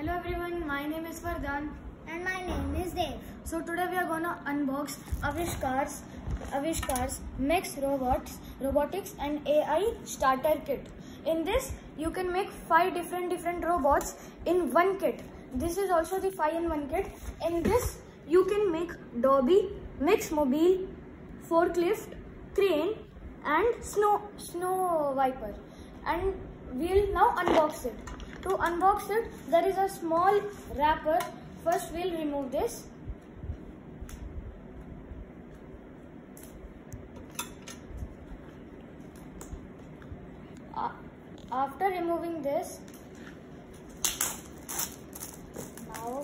Hello everyone, my name is Vardhan. And my name is Dev. So today we are gonna unbox Avishkaar's, Avishkaar's MeX Robots, Robotics and AI Starter Kit. In this, you can make five different different robots in one kit. This is also the five in one kit. In this, you can make Dobby, MeX Mobile, Forklift, Crane, and Snow Snow Viper. And we'll now unbox it. To unbox it, there is a small wrapper. First, we'll remove this. After removing this, now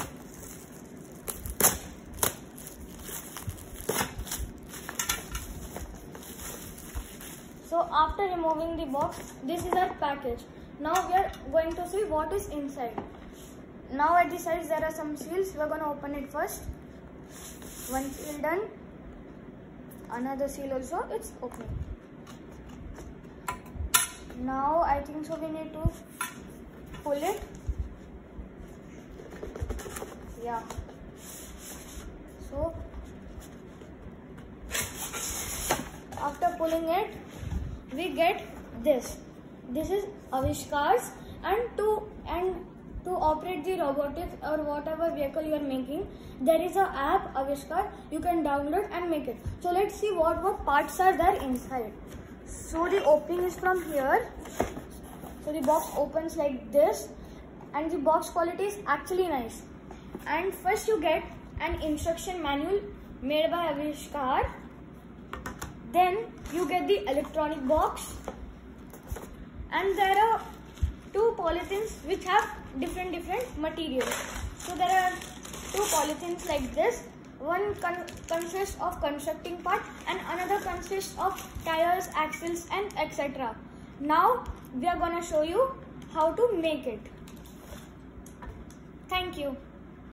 So after removing the box, this is our package. Now we are going to see what is inside. Now at the sides there are some seals. We are going to open it first. One seal done. Another seal also. It's opening. Now I think so we need to pull it. Yeah. So after pulling it we get this this is avishkaar's and to and to operate the robotic or whatever vehicle you are making there is a app avishkaar you can download and make it. So let's see what what parts are there inside. So the opening is from here. So the box opens like this and the box quality is actually nice. And first you get an instruction manual made by avishkaar. Then you get the electronic box and there are two polythenes which have different different materials. So there are two polythenes like this. One con consists of constructing part and another consists of tires, axles and etc. Now we are gonna show you how to make it. Thank you.